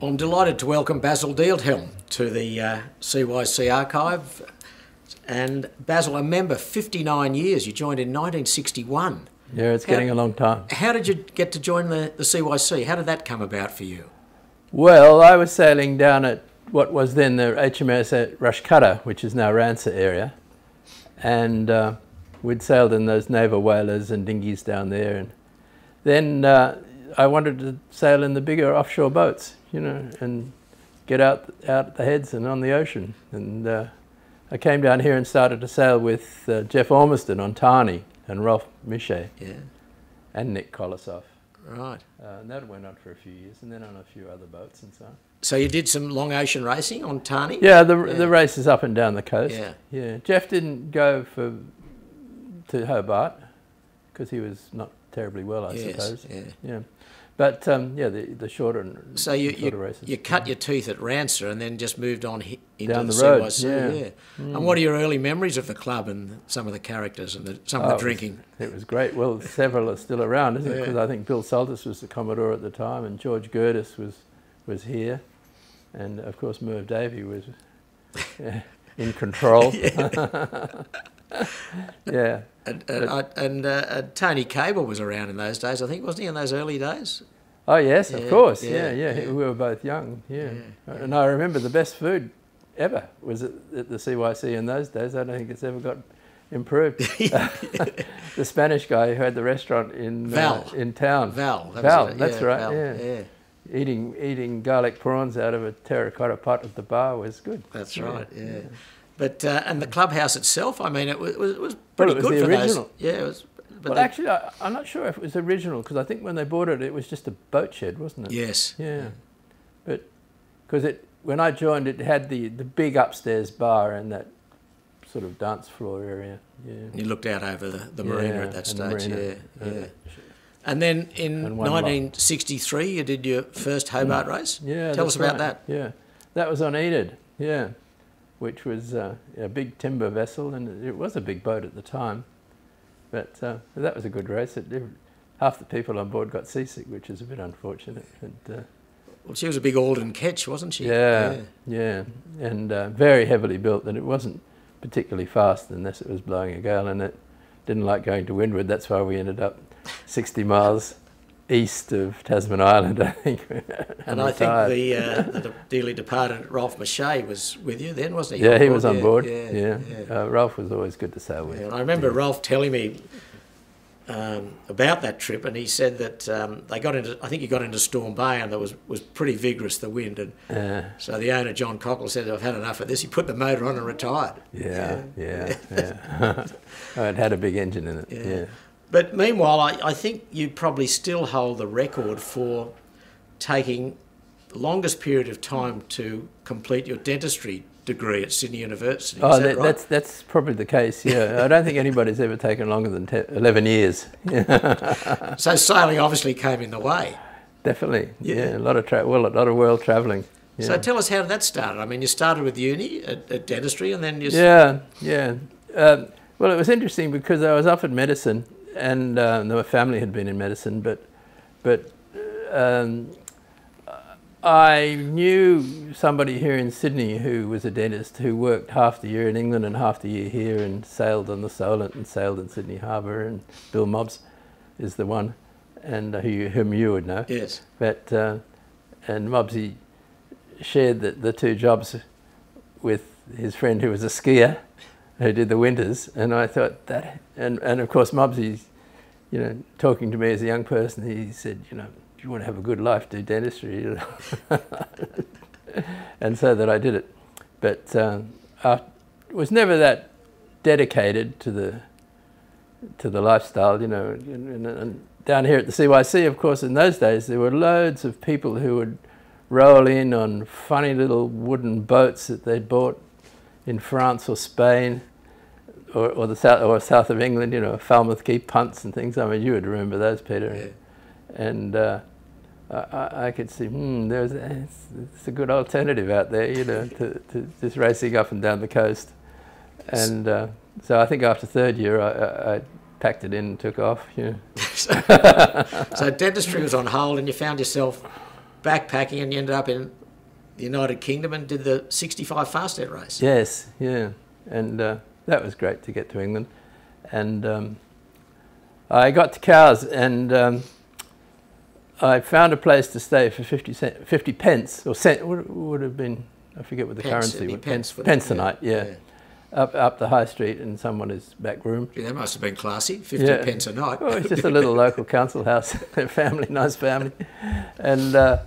I'm delighted to welcome Basil Diethelm to the uh, CYC archive. And Basil, a member 59 years, you joined in 1961. Yeah, it's getting a long time. How did you get to join the, the CYC? How did that come about for you? Well, I was sailing down at what was then the HMS at Rushcutter, which is now RANSA area. And uh, we'd sailed in those naval whalers and dinghies down there. And then uh, I wanted to sail in the bigger offshore boats, you know, and get out out the heads and on the ocean. And uh, I came down here and started to sail with uh, Jeff Ormiston on Tarni and Rolf Michet Yeah, and Nick Kolosoff. right. Uh, and that went on for a few years, and then on a few other boats and so on. So you did some long ocean racing on Tarni? Yeah, the Yeah. the races up and down the coast. Yeah. yeah. Jeff didn't go for to Hobart because he was not terribly well, I Yes, suppose. yeah. Yeah, but um, yeah, the the shorter and So you, shorter you, races. you cut your teeth at RANSA and then just moved on into Down the, the road, CYC. yeah. And what are your early memories of the club and some of the characters and the, some of Oh, the it was- drinking? It was great. Well, several are still around, isn't it? Because I think Bill Psaltis was the commodore at the time, and George Gertis was was here, and of course Merv Davey was yeah, in control. yeah. And, and, I, and uh, uh, Tony Cable was around in those days, I think, wasn't he, in those early days? Oh yes, Yeah, of course. yeah, Yeah, yeah. We were both young. Yeah. Yeah, and I remember the best food ever was at, at the CYC in those days. I don't think it's ever got improved. the Spanish guy who had the restaurant in Val. uh, in town. Val. that Val, it, that's yeah, right. Val, yeah. yeah, Eating eating garlic prawns out of a terracotta pot at the bar was good. that's Yeah, right, yeah. But, uh, and the clubhouse itself, I mean, it was, it was, was Well, pretty it was good for original. those. Yeah, it was. But well, they- actually, I, I'm not sure if it was original because I think when they bought it, it was just a boat shed, wasn't it? yes. Yeah, but because it when I joined, it had the the big upstairs bar and that sort of dance floor area. Yeah, You looked out over the, the marina Yeah, at that stage, marina, yeah, uh, yeah. And then in And one lot. 1963, you did your first Hobart race. yeah. Tell us about right. that. Yeah, that was on Enid. Yeah, which was uh, a big timber vessel, and it was a big boat at the time. But uh, that was a good race. It, it- half the people on board got seasick, which is a bit unfortunate. And, uh, Well, she was a big Alden ketch, wasn't she? Yeah, yeah, and uh, very heavily built, and it wasn't particularly fast unless it was blowing a gale, and it didn't like going to windward. That's why we ended up 60 miles east of Tasman Island, I think. And I think the, uh, the dearly departed Ralph Mache was with you then, wasn't he? yeah, On he was on board. Yeah, Yeah, yeah. Uh, Ralph was always good to sail with. Yeah, and I remember Ralph telling me um, about that trip, and he said that um, they got into, I think he got into Storm Bay, and there was was pretty vigorous the wind, and Uh, so the owner John Cockle said, "I've had enough of this." He put the motor on and retired. yeah, yeah, yeah. oh, it had a big engine in it. Yeah. But meanwhile, I, I think you probably still hold the record for taking the longest period of time to complete your dentistry degree at Sydney University. Is Oh, that that, right? that's that's probably the case. Yeah, I don't think anybody's ever taken longer than eleven years. So sailing obviously came in the way. Definitely. Yeah. Yeah, a lot of tra- well, a lot of world travelling. Yeah. So tell us how that start? I mean, you started with uni at, at dentistry, and then you. yeah, yeah. Um, well, it was interesting because I was offered medicine, and uh, my family had been in medicine, but but um, I knew somebody here in Sydney who was a dentist who worked half the year in England and half the year here, and sailed on the Solent and sailed in Sydney Harbour. And Bill Mobbs is the one, and uh, who, whom you would know. Yes. But uh, and Mobsy shared the, the two jobs with his friend who was a skier who did the winters, and I thought that, and, and of course Mobsy, you know, talking to me as a young person, he said, you know, if you want to have a good life, do dentistry, you know. and so that I did it, but um, I was never that dedicated to the to the lifestyle, you know. And, and down here at the CYC, of course, in those days, there were loads of people who would roll in on funny little wooden boats that they'd bought in France or Spain or, or the south or south of England, you know, Falmouth Quay punts and things. I mean, you would remember those, Peter. Yeah. And uh, I, I- could see, hmm, there's a, it's, it's a good alternative out there, you know, to, to just racing up and down the coast. And uh, so I think after third year, I, I, I packed it in and took off. You know. So dentistry was on hold, and you found yourself backpacking and you ended up in the United Kingdom and did the 65 Fastnet race. Yes, yeah, and uh, that was great to get to England, and um, I got to Cowes and. Um, I found a place to stay for 50, cent, 50 pence, or cent, would, would have been, I forget what the Pence, currency was. pence, Pence, pence a night, yeah. Up, up the high street in someone's back room. Gee, that must have been classy. 50 Yeah. pence a night. Well, it's just a little local council house, family, nice family. And uh,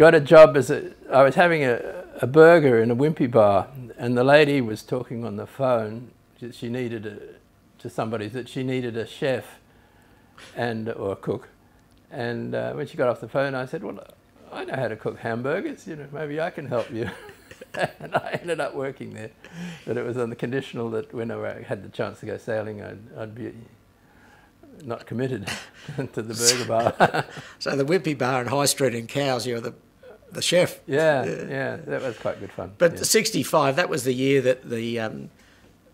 got a job as a, I was having a, a burger in a wimpy bar, and the lady was talking on the phone that she needed a, to somebody that she needed a chef and or a cook. And uh, when she got off the phone, I said, "Well, I know how to cook hamburgers. You know, maybe I can help you." and I ended up working there, but it was on the conditional that whenever I had the chance to go sailing, I'd, I'd be not committed to the burger bar. So the Wimpy Bar in High Street in Cowes, you're the, the chef. yeah, yeah, that was quite good fun. But yeah. 65, that was the year that the um,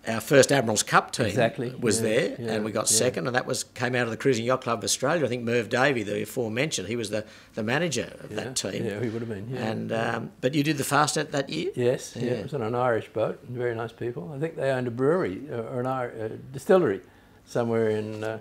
our first Admiral's Cup team Exactly, was yeah, there, yeah, and we got yeah. second, and that was came out of the Cruising Yacht Club of Australia. I think Merv Davey, the aforementioned, he was the, the manager of yeah, that team. Yeah, he would have been. Yeah. And um, but you did the Fastnet that year. Yes, yeah. Yeah. it was on an Irish boat. Very nice people. I think they owned a brewery uh, or an uh, distillery somewhere in uh,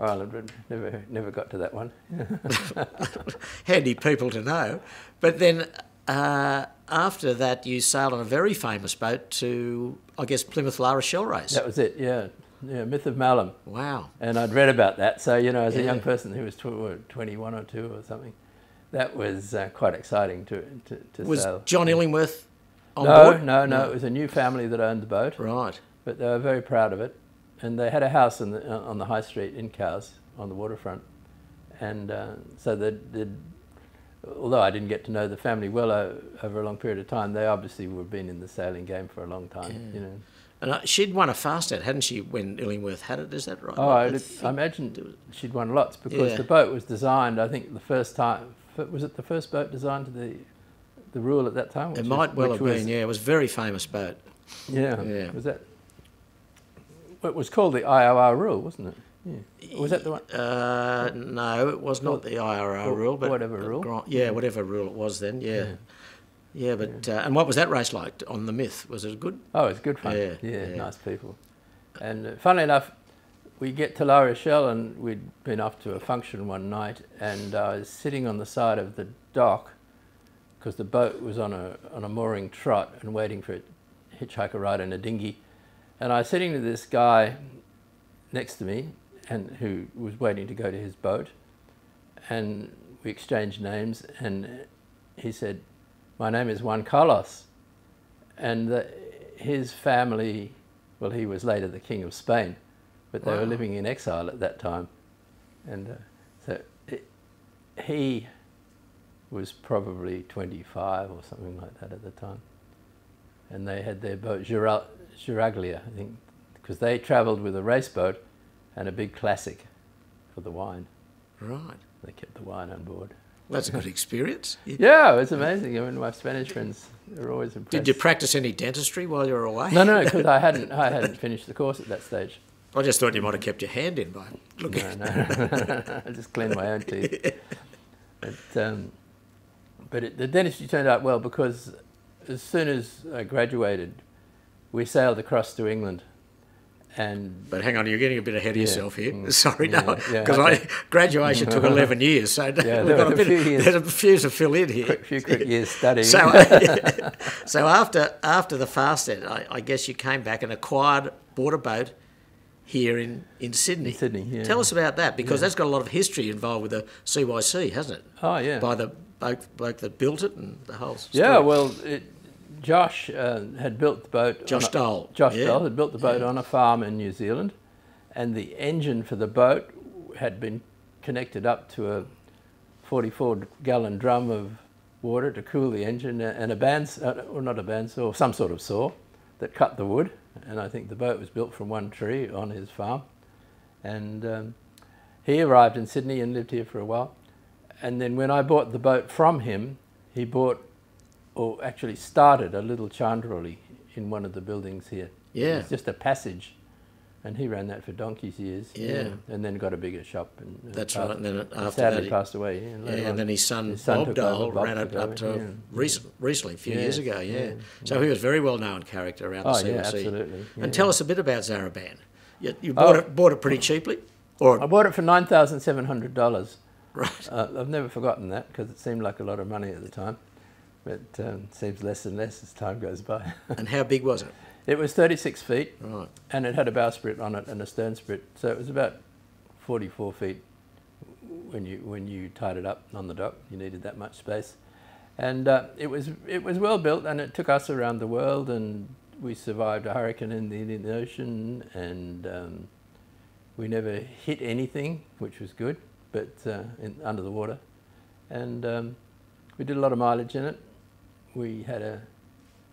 Ireland, but never never got to that one. Handy people to know. But then uh, after that, you sailed on a very famous boat to, I guess, Plymouth La Rochelle race. that was it. Yeah, yeah. Myth of Malham, Wow. and I'd read about that. So you know, as a young person who was tw- what, 21 or two or something, that was uh, quite exciting to to, to Was sail. John Illingworth on no, board? no, no, It was a new family that owned the boat. Right. but they were very proud of it. And they had a house in the, on the high street in Cowes on the waterfront. And uh, so they did, although I didn't get to know the family well o- over a long period of time, they obviously would been in the sailing game for a long time, you know. And uh, she'd won a Fastnet, hadn't she, when Illingworth had it? Is that right? Oh, I, I I imagine she'd won lots because Yeah. the boat was designed, I think, the first time, was it the first boat designed to the the rule at that time? It might was- well have was- been, yeah. It was a very famous boat. Yeah. Yeah. Was that? It was called the IOR rule, wasn't it? Yeah. Was that the one? Uh, no, it was not the IRR rule, but whatever rule. Grant- yeah, whatever rule it was then. Yeah, yeah. but Uh, and what was that race like on the Myth? Was it good? Oh, it's good fun. Yeah, Yeah, yeah. nice people. And uh, funnily enough, we get to La Rochelle and we'd been off to a function one night and I was sitting on the side of the dock because the boat was on a, on a mooring trot and waiting for a hitchhiker ride in a dinghy. And I was sitting to this guy next to me and who was waiting to go to his boat and we exchanged names and he said, my name is Juan Carlos. And the, his family, well, he was later the King of Spain, but they were living in exile at that time. And uh, so it, he was probably 25 or something like that at the time. And they had their boat, Giraglia, I think, because they travelled with a race boat and a big classic for the wine. Right. They kept the wine on board. That's a good experience. Yeah, it was amazing. I mean, my Spanish friends were always impressed. Did you practice any dentistry while you were away? No, no, because I hadn't, I hadn't finished the course at that stage. I just thought you might have kept your hand in by looking. No, no. I just cleaned my own teeth. But, um, but it, the dentistry turned out well because as soon as I graduated, we sailed across to England. And But hang on, you're getting a bit ahead of Yeah. yourself here. Mm. Sorry, Yeah, no, yeah, because okay. graduation took 11 years, so Yeah, we've got a a bit. Of, years. there's a few to fill in here. quick, few quick years studying. So, uh, so after after the Fastnet, I, I guess you came back and acquired bought a boat here in, in Sydney. In Sydney, yeah. Tell us about that because that's got a lot of history involved with the CYC, hasn't it? oh, yeah. By the bloke, bloke that built it and the whole. Story. Yeah, well, it, Josh uh, had built the boat. Josh on a- Dole, Josh yeah. Dole had built the boat Yeah. on a farm in New Zealand, and the engine for the boat had been connected up to a 44 gallon drum of water to cool the engine, and a band, uh, or not a bandsaw, some sort of saw that cut the wood. And I think the boat was built from one tree on his farm. And um, he arrived in Sydney and lived here for a while. And then when I bought the boat from him, he bought, or actually started, a little chandlery in one of the buildings here. Yeah. It's just a passage and he ran that for donkey's years. Yeah. and then got a bigger shop. And, and That's passed- right. And then after sadly that, he- passed away. Yeah, yeah, later on. and then his son, His son Bob Dole ran it up to yeah. recent, recently, a few years ago. Yeah. yeah, So he was a very well known character around the Oh, CYC. yeah, absolutely, yeah. And tell us a bit about Saraband. You, you bought, Oh. it, bought it pretty cheaply, or I bought it for nine thousand seven hundred dollars. right? Uh, I've never forgotten that because it seemed like a lot of money at the time, but um, seems less and less as time goes by. And how big was it? it was 36 feet Right. and it had a bowsprit on it and a stern sprit, so it was about 44 feet when you when you tied it up on the dock. You needed that much space, and uh, it was it was well built and it took us around the world and we survived a hurricane in the Indian Ocean and um, we never hit anything, which was good, but uh, in, under the water, and um, we did a lot of mileage in it. We had a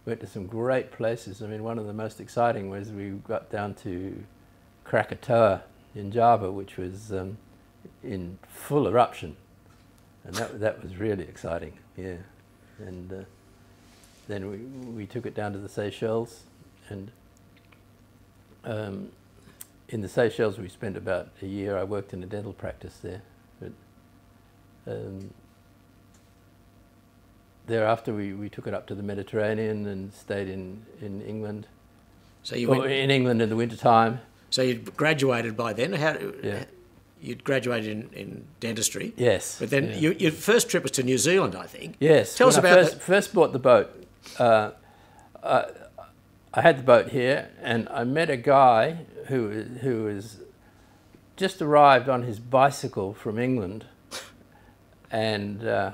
went to some great places. I mean, one of the most exciting was we got down to Krakatoa in Java, which was um, in full eruption, and that that was really exciting. Yeah, and uh, then we we took it down to the Seychelles, and um, in the Seychelles we spent about a year. I worked in a dental practice there, but. Um, thereafter, we, we took it up to the Mediterranean and stayed in, in England. So you went, in England in the winter time. so you'd graduated by then. How? Yeah. You'd graduated in, in dentistry. Yes. But then yeah. you, your first trip was to New Zealand, I think. Yes. Tell when us I about first, that. first bought the boat. Uh, I, I had the boat here, and I met a guy who who was just arrived on his bicycle from England, and uh,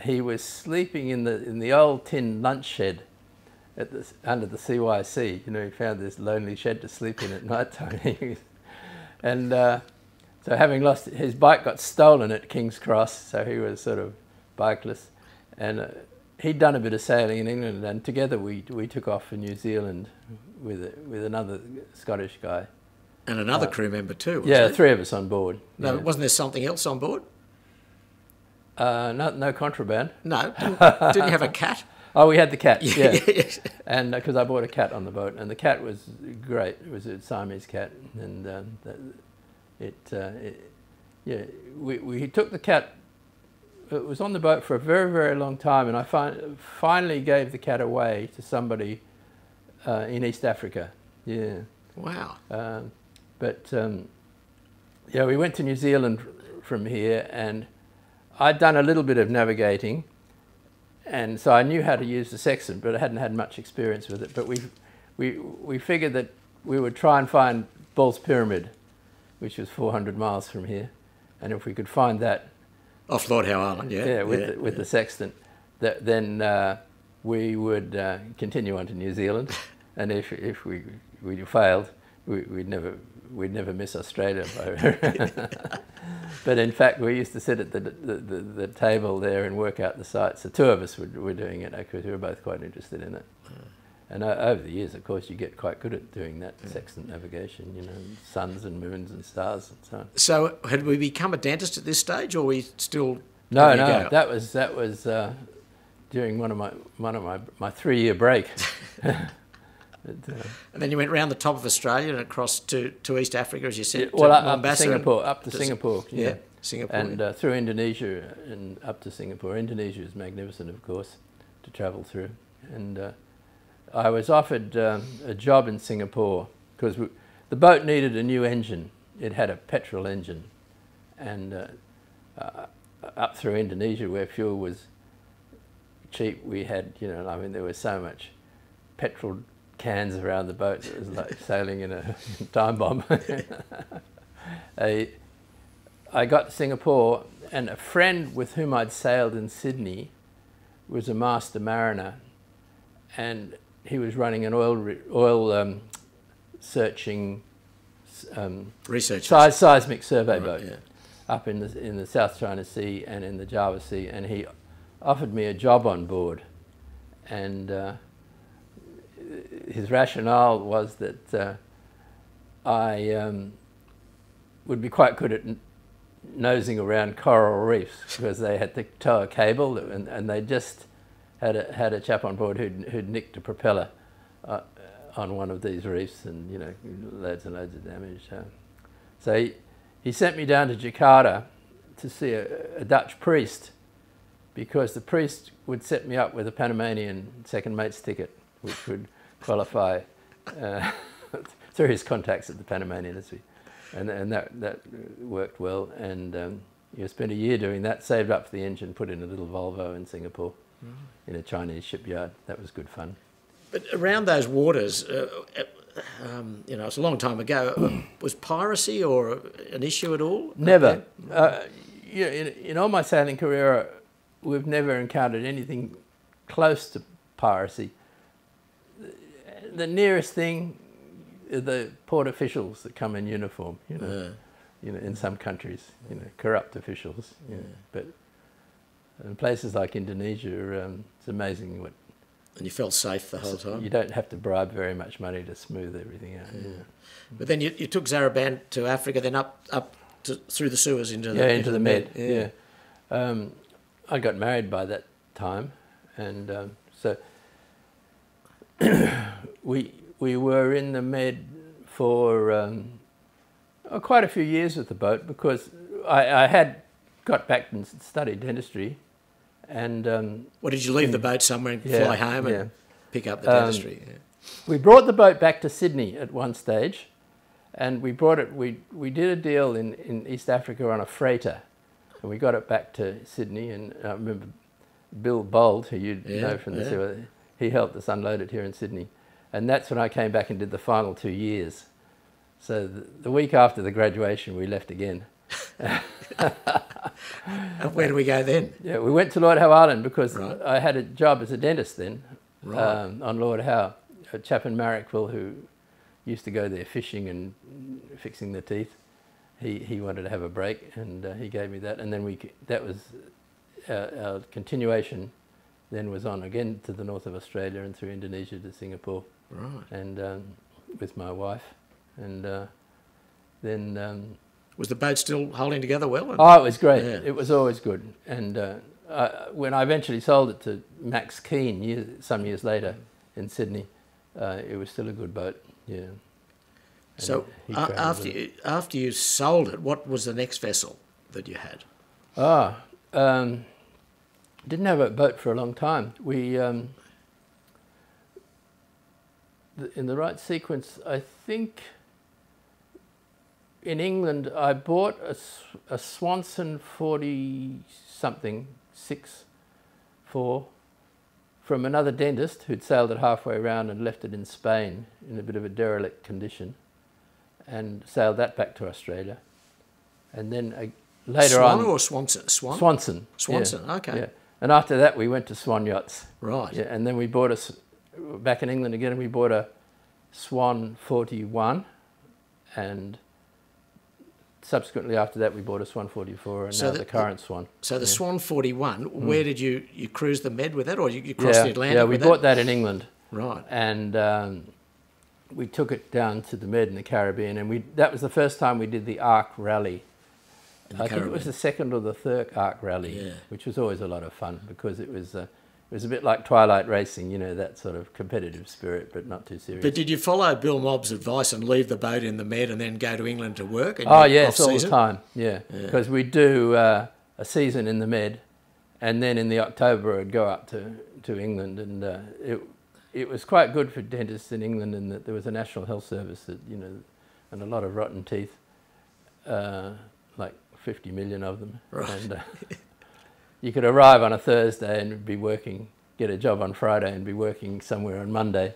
he was sleeping in the in the old tin lunch shed at the, under the CYC. You know, he found this lonely shed to sleep in at night time, and. Uh, so having lost his bike got stolen at King's Cross, so he was sort of bikeless, and uh, he'd done a bit of sailing in England, and together we we took off for New Zealand with with another Scottish guy. And another crew member too. Yeah, there? three of us on board. No, yeah. wasn't there something else on board? Uh, no, no contraband. No. Didn't, didn't you have a cat? Oh, we had the cat. Yeah, yes. and because I bought a cat on the boat, and the cat was great. It was a Siamese cat, and that, it, uh, it, yeah, we, we took the cat. It was on the boat for a very very long time, and I fin- finally gave the cat away to somebody uh, in East Africa. Yeah, Wow. um, but um, yeah, we went to New Zealand from here, and I'd done a little bit of navigating, and so I knew how to use the sextant, but I hadn't had much experience with it. But we we we figured that we would try and find Ball's Pyramid, which was 400 miles from here, and if we could find that, Off Lord Howe Island, yeah. yeah, with yeah, the, with the sextant, that, then uh, we would uh, continue on to New Zealand, and if if we we failed, we, we'd never we'd never miss Australia. but in fact, we used to sit at the the, the the table there and work out the sites. The two of us were, were doing it because we were both quite interested in it. Hmm. And o- over the years, of course, you get quite good at doing that hmm. sextant navigation. You know, suns and moons and stars and so on. So had we become a dentist at this stage, or we still? No, no, go? that was that was uh, during one of my one of my my three year break. Uh, And then you went round the top of Australia and across to, to East Africa, as you said. well, to up, up to Singapore, up to to- Singapore, Yeah, yeah, Singapore. and uh, through Indonesia and up to Singapore. Indonesia is magnificent, of course, to travel through. And uh, I was offered um, a job in Singapore because the boat needed a new engine. It had a petrol engine, and uh, uh, up through Indonesia, where fuel was cheap, we had you know, I mean, there was so much petrol cans around the boat. It was like sailing in a time bomb. I, I got to Singapore, and a friend with whom I'd sailed in Sydney was a master mariner, and he was running an oil oil um, searching um, Research. seis- seismic survey Right, boat yeah. up in the in the South China Sea and in the Java Sea, and he offered me a job on board, and uh, his rationale was that uh, I um, would be quite good at nosing around coral reefs because they had to tow a cable and, and they just had a, had a chap on board who'd, who'd nicked a propeller uh, on one of these reefs, and you know, loads and loads of damage. Uh, so he, he sent me down to Jakarta to see a, a Dutch priest because the priest would set me up with a Panamanian second mate's ticket, which would qualify uh, through his contacts at the Panamanian Embassy. And, and that, that worked well. And um, you spent a year doing that, saved up for the engine, put in a little Volvo in Singapore mm. in a Chinese shipyard. That was good fun. But around those waters, uh, um, you know, it's a long time ago. was piracy or an issue at all? Never. Uh, you know, in, in all my sailing career, we've never encountered anything close to piracy. The nearest thing are the port officials that come in uniform, you know, yeah. you know, in some countries, you know, corrupt officials. You know, but in places like Indonesia, um, it's amazing what and you felt safe the whole time? You don't have to bribe very much money to smooth everything out. Yeah. yeah. But then you, you took Saraband to Africa, then up up to, through the Suez into the yeah into, the, Med. med. Yeah. yeah. Um, I got married by that time, and um, so we we were in the Med for um, oh, quite a few years with the boat because I, I had got back and studied dentistry and um, what did you leave the boat somewhere and yeah, fly home and yeah. pick up the dentistry? Um, yeah. We brought the boat back to Sydney at one stage, and we brought it. We we did a deal in, in East Africa on a freighter, and we got it back to Sydney. And I remember Bill Bold, who you know from the yeah. he helped us unload it here in Sydney, and that's when I came back and did the final two years. So the, the week after the graduation, we left again. and where do we go then? Yeah, we went to Lord Howe Island because right. I had a job as a dentist then right. um, on Lord Howe. A chap in Marrickville who used to go there fishing and fixing the teeth. He, he wanted to have a break and uh, he gave me that. And then we that was our, our, continuation then was on again to the north of Australia and through Indonesia to Singapore. Right. And um, with my wife. And uh, then um, was the boat still holding together well? Oh, it was great. Yeah. It was always good. And uh, when I eventually sold it to Max Keane years, some years later in Sydney, uh, it was still a good boat. Yeah. And so after you, after you sold it, what was the next vessel that you had? Ah, um, didn't have a boat for a long time. We um, in the right sequence, I think in England, I bought a, a Swanson 40 something, 6 4, from another dentist who'd sailed it halfway around and left it in Spain in a bit of a derelict condition and sailed that back to Australia. And then later Swan on. or Swanson? Swan? Swanson. Swanson, yeah, okay. Yeah. And after that, we went to Swan Yachts. Right. Yeah, and then we bought a, back in England again, we bought a Swan 41 and subsequently after that we bought a Swan 44 and so now the, the current Swan. So the yeah. Swan 41, mm. where did you you cruise the Med with that, or you, you crossed yeah, the Atlantic? Yeah, we bought that? that in England. Right. And um, we took it down to the Med in the Caribbean, and we that was the first time we did the ARC Rally. I Caribbean. think it was the second or the third ARC Rally, yeah. which was always a lot of fun because it was. Uh, it was a bit like Twilight Racing, you know, that sort of competitive spirit, but not too serious. But did you follow Bill Mobb's advice and leave the boat in the Med and then go to England to work? Oh, yes, all the time, yeah. Because yeah. we do uh, a season in the Med, and then in the October I'd go up to, to England, and uh, it, it was quite good for dentists in England in that there was a National Health Service that, you know, and a lot of rotten teeth, uh, like 50 million of them. Right. And, uh, you could arrive on a Thursday and be working, get a job on Friday and be working somewhere on Monday.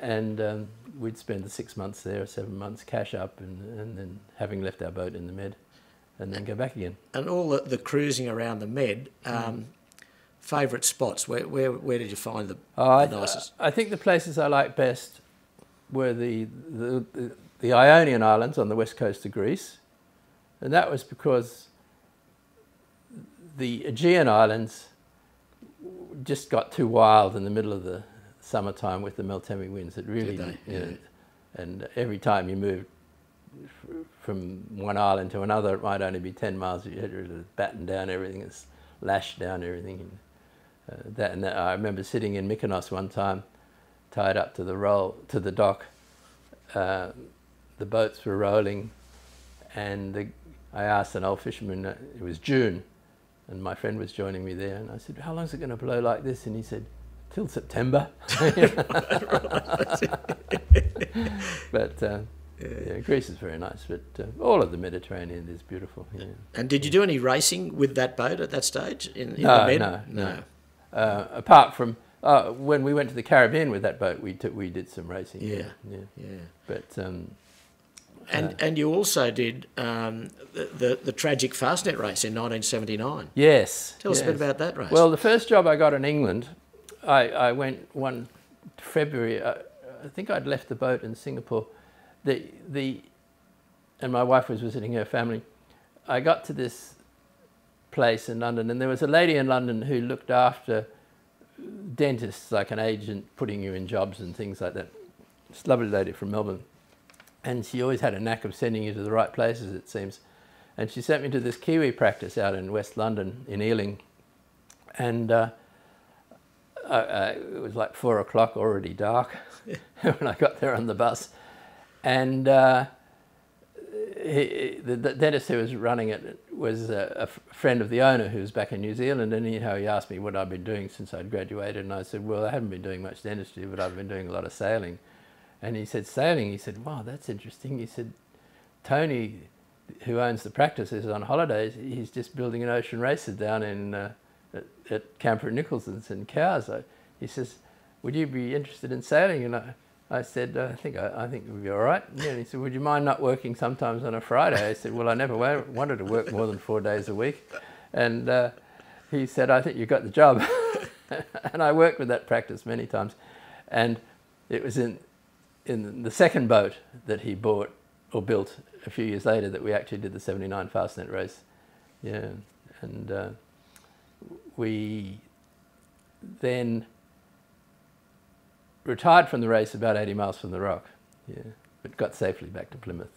And um, we'd spend the six months there, seven months cash up, and, and then having left our boat in the Med, and then go back again. And all the, the cruising around the Med, um, mm. favourite spots, where, where, where did you find the, oh, the I, nicest? I think the places I liked best were the, the, the, the Ionian Islands on the west coast of Greece. And that was because the Aegean Islands just got too wild in the middle of the summertime with the Meltemi winds. It really, did, know, and every time you moved from one island to another, it might only be 10 miles. You had to batten down everything and lash down everything. And, uh, that, and that, I remember sitting in Mykonos one time tied up to the roll to the dock. Uh, the boats were rolling, and the, I asked an old fisherman. Uh, it was June, and my friend was joining me there, and I said, "How long is it going to blow like this?" And he said, "Till September." but uh, yeah, Greece is very nice, but uh, all of the Mediterranean is beautiful. Yeah. And did you do any racing with that boat at that stage? In, in No, the Med? no, no. Uh, apart from uh, when we went to the Caribbean with that boat, we took, we did some racing. Yeah. yeah. Yeah. But um, And and you also did um, the, the the tragic Fastnet race in 1979. yes. Tell us a bit about that race. Well, the first job I got in England, I, I went one February. I, I think I'd left the boat in Singapore. The the and my wife was visiting her family. I got to this place in London, and there was a lady in London who looked after dentists, like an agent putting you in jobs and things like that. This lovely lady from Melbourne, and she always had a knack of sending you to the right places, it seems. And she sent me to this Kiwi practice out in West London, in Ealing, and uh, I, I, it was like four o'clock, already dark, when I got there on the bus, and. Uh, he, the, the dentist who was running it was a friend of the owner who was back in New Zealand, and he, how he asked me what I'd been doing since I'd graduated, and I said, "Well, I haven't been doing much dentistry, but I've been doing a lot of sailing." And he said, "Sailing?" He said, "Wow, that's interesting." He said, "Tony, who owns the practice, is on holidays. He's just building an ocean racer down in uh, at, at Camper Nicholson's in Cowes." He says, "Would you be interested in sailing?" And I, I said, uh, I think I, I think it would be all right. Yeah, and he said, Would you mind not working sometimes on a Friday? I said, Well, I never wa- wanted to work more than four days a week. And uh, he said, I think you got the job. and I worked with that practice many times. And it was in, in the second boat that he bought or built a few years later that we actually did the 79 Fastnet race. Yeah. And uh, we then retired from the race about 80 miles from the rock, yeah, but got safely back to Plymouth.